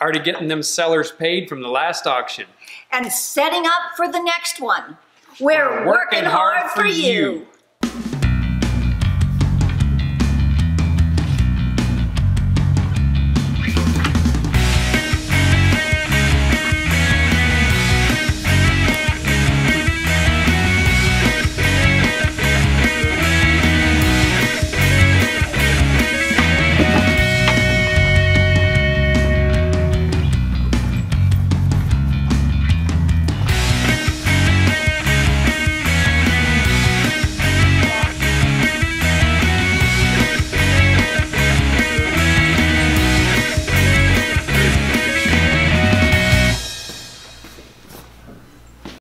Already getting them sellers paid from the last auction. and setting up for the next one. We're working hard for you.